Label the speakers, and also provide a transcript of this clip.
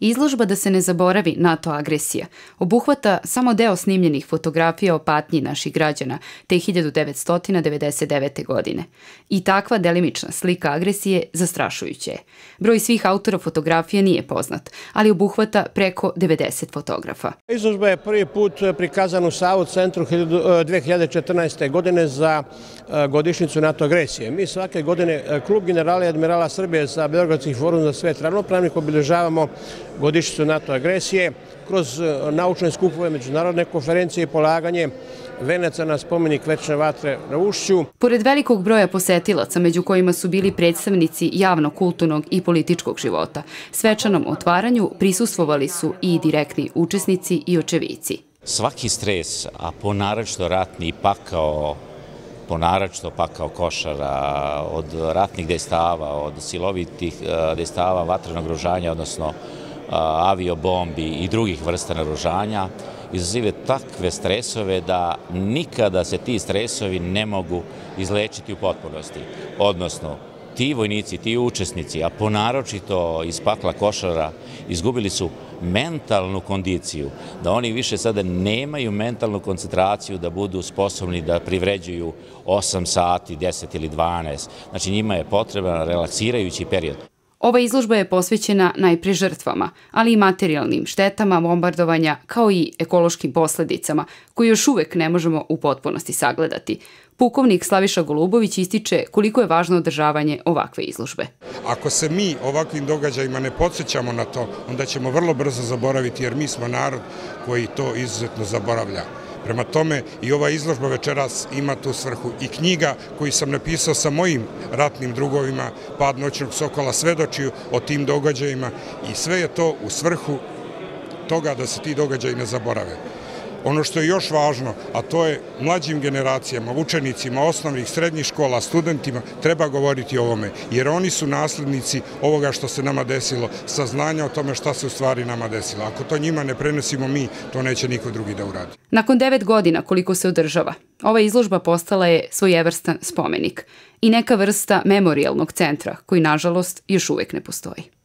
Speaker 1: Izložba da se ne zaboravi NATO agresija obuhvata samo deo snimljenih fotografija o patnji naših građana te 1999. godine. I takva delimična slika agresije zastrašujuće je. Broj svih autora fotografija nije poznat, ali obuhvata preko 90 fotografa.
Speaker 2: Izložba je prvi put prikazana u Savu centru 2014. godine za e, godišnicu NATO agresije. Mi svake godine e, Klub generala i admirala Srbije za Beogradski forum za svet ravnopravnih obilježavamo godišnicu NATO agresije kroz e, naučne skupove, međunarodne konferencije i polaganje venaca na spomenik večne vatre na Ušću.
Speaker 1: Pored velikog broja posetilaca, među kojima su bili predstavnici javno, kulturnog i političkog života, svečanom otvaranju prisustvovali su i direktni učesnici i očevici.
Speaker 3: Svaki stres, a ponaračito ratni pakao ponaračito pakao košara, od ratnih destava, od silovitih e, destava vatrenog ružanja, odnosno aviobombi i drugih vrsta naružanja, izazive takve stresove da nikada se ti stresovi ne mogu izlečiti u potpunosti. Odnosno, ti vojnici, ti učesnici, a ponaročito iz pakla košara, izgubili su mentalnu kondiciju, da oni više sada nemaju mentalnu koncentraciju da budu sposobni da privređuju 8 sati, 10 ili 12. Znači njima je potreban relaksirajući period.
Speaker 1: Ova izložba je posvećena najpre žrtvama, ali i materijalnim štetama bombardovanja kao i ekološkim posledicama koje još uvek ne možemo u potpunosti sagledati. Pukovnik Slaviša Golubović ističe koliko je važno održavanje ovakve izložbe.
Speaker 4: Ako se mi ovakvim događajima ne podsjećamo na to, onda ćemo vrlo brzo zaboraviti jer mi smo narod koji to izuzetno zaboravlja. Prema tome i ova izložba večeras ima tu svrhu i knjiga koju sam napisao sa mojim ratnim drugovima, Pad noćnog sokola, svedoči o tim događajima i sve je to u svrhu toga da se ti događaji ne zaborave. Ono što je još važno, a to je mlađim generacijama, učenicima osnovnih, srednjih škola, studentima, treba govoriti o ovome, jer oni su naslednici ovoga što se nama desilo, saznanja o tome šta se u stvari nama desilo. Ako to njima ne prenesimo mi, to neće niko drugi da uradi.
Speaker 1: Nakon devet godina koliko se održava, ova izložba postala je svojevrstan spomenik i neka vrsta memorialnog centra koji, nažalost, još uvek ne postoji.